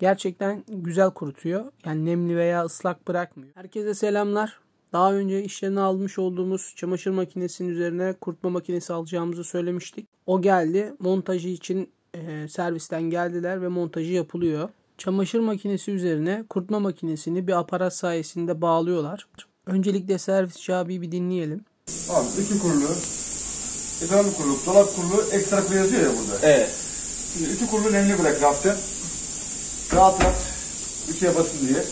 Gerçekten güzel kurutuyor. Yani nemli veya ıslak bırakmıyor. Herkese selamlar. Daha önce işlerini almış olduğumuz çamaşır makinesinin üzerine kurutma makinesi alacağımızı söylemiştik. O geldi. Montajı için e, servisten geldiler ve montajı yapılıyor. Çamaşır makinesi üzerine kurutma makinesini bir aparat sayesinde bağlıyorlar. Öncelikle servisçi abi bir dinleyelim. Abi ütü kurulu, ekonomik kurulu, dolap kurulu, ekstra kurulu yazıyor ya burada. Evet. Şimdi ütü kurulu nemli bırak rahatça. Rahat rahat ütüye basın diye.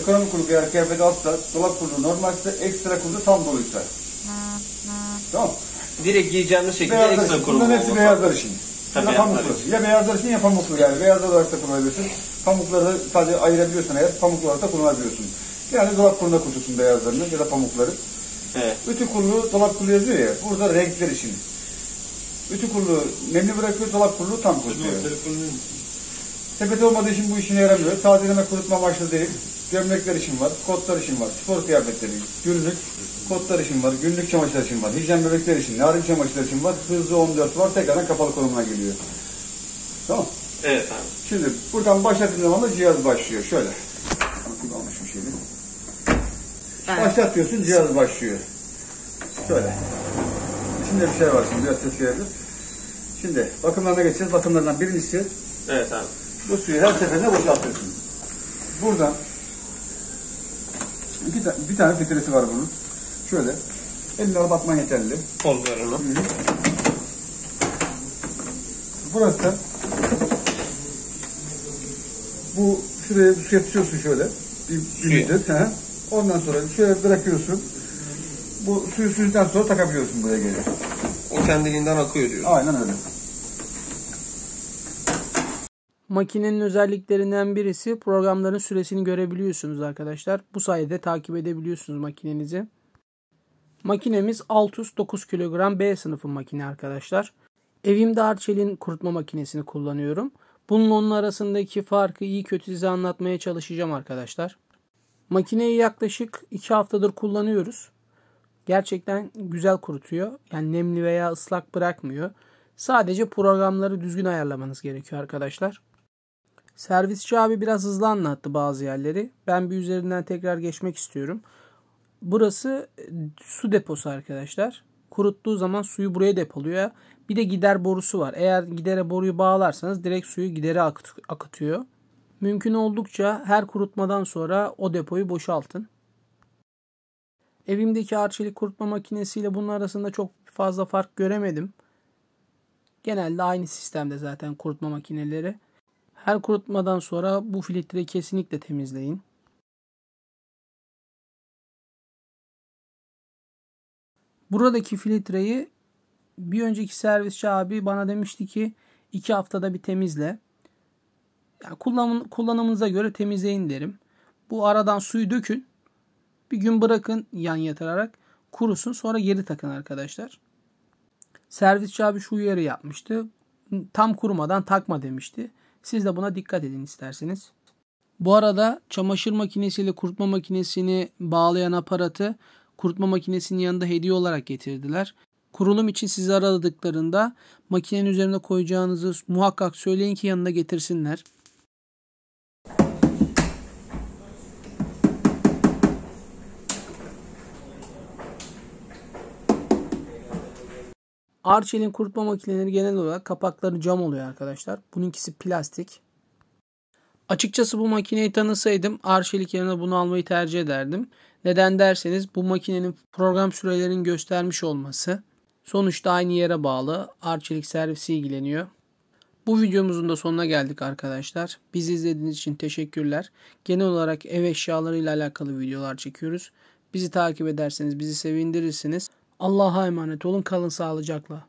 Ekonomik kurulu eğer kıyafeti alsa, dolap kurulu normalse, ekstra kurulu tam doluysa. Tamam. Direkt giyeceğimiz şekilde Beyazlar ekstra kurulu Bunların hepsi beyazlar için. Tabii Ya pamuklu. Ya beyazlar için ya pamuklu yani. Beyazlar olarak da kullanabilirsin. Pamukları sadece ayırabiliyorsan eğer pamuklu olarak da kullanabiliyorsun. Yani dolap kuruluna kutusun beyazlarını ya da pamukları. Evet. Ütü kurulu, dolap kurulu yazıyor ya. Burada renkler için. Ütü kurulu nemli bırakıyor, dolap kurulu tam kurutuyor. Sepet olmadığı için bu işine yaramıyor. Tazeleme kurutma amaçlı değil. Gömlekler için var, kotlar için var, spor kıyafetleri, günlük, kotlar için var, günlük çamaşırlar için var, hijyen bebekler için, narin çamaşırlar için var, hızlı 14 var, tekrardan kapalı konumuna geliyor. Tamam. Evet abi. Şimdi buradan başlattığın zaman da cihaz başlıyor. Şöyle. Bakayım almış bir şeydi. Başlat diyorsun, cihaz başlıyor. Şöyle. İçinde bir şey var şimdi, biraz ses gelebilir. Şimdi bakımlarına geçeceğiz. Bakımlarından birincisi Evet abi. Bu suyu her seferinde boşaltıyorsun. Buradan bir, ta- bir tane filtresi var bunun. Şöyle. Eline alıp atman yeterli. Kollarını. Burası da bu şuraya bir şey şöyle. Bir, bir müddet. he. Ondan sonra şöyle bırakıyorsun. Bu suyu süzdükten sonra takabiliyorsun buraya geri. O kendiliğinden akıyor diyor. Aynen öyle. Makinenin özelliklerinden birisi programların süresini görebiliyorsunuz arkadaşlar. Bu sayede takip edebiliyorsunuz makinenizi. Makinemiz Altus 9 kilogram B sınıfı makine arkadaşlar. Evimde Arçelik'in kurutma makinesini kullanıyorum. Bunun onun arasındaki farkı iyi kötü size anlatmaya çalışacağım arkadaşlar. Makineyi yaklaşık 2 haftadır kullanıyoruz. Gerçekten güzel kurutuyor. Yani nemli veya ıslak bırakmıyor. Sadece programları düzgün ayarlamanız gerekiyor arkadaşlar. Servisçi abi biraz hızlı anlattı bazı yerleri. Ben bir üzerinden tekrar geçmek istiyorum. Burası e, su deposu arkadaşlar. Kuruttuğu zaman suyu buraya depoluyor. Bir de gider borusu var. Eğer gidere boruyu bağlarsanız direkt suyu gidere akıt- akıtıyor. Mümkün oldukça her kurutmadan sonra o depoyu boşaltın. Evimdeki Arçelik kurutma makinesiyle bunun arasında çok fazla fark göremedim. Genelde aynı sistemde zaten kurutma makineleri. Her kurutmadan sonra bu filtreyi kesinlikle temizleyin. Buradaki filtreyi bir önceki servisçi abi bana demişti ki iki haftada bir temizle. Yani kullanım, kullanımınıza göre temizleyin derim. Bu aradan suyu dökün. Bir gün bırakın yan yatırarak kurusun sonra geri takın arkadaşlar. Servisçi abi şu uyarı yapmıştı. Tam kurumadan takma demişti. Siz de buna dikkat edin isterseniz. Bu arada çamaşır makinesiyle kurutma makinesini bağlayan aparatı kurutma makinesinin yanında hediye olarak getirdiler. Kurulum için sizi aradıklarında makinenin üzerine koyacağınızı muhakkak söyleyin ki yanına getirsinler. Arçelik'in kurutma makineleri genel olarak kapakları cam oluyor arkadaşlar. Bununkisi plastik. Açıkçası bu makineyi tanısaydım Arçelik yerine bunu almayı tercih ederdim. Neden derseniz bu makinenin program sürelerinin göstermiş olması. Sonuçta aynı yere bağlı. Arçelik servisi ilgileniyor. Bu videomuzun da sonuna geldik arkadaşlar. Bizi izlediğiniz için teşekkürler. Genel olarak ev eşyalarıyla alakalı videolar çekiyoruz. Bizi takip ederseniz bizi sevindirirsiniz. Allah'a emanet olun. Kalın sağlıcakla.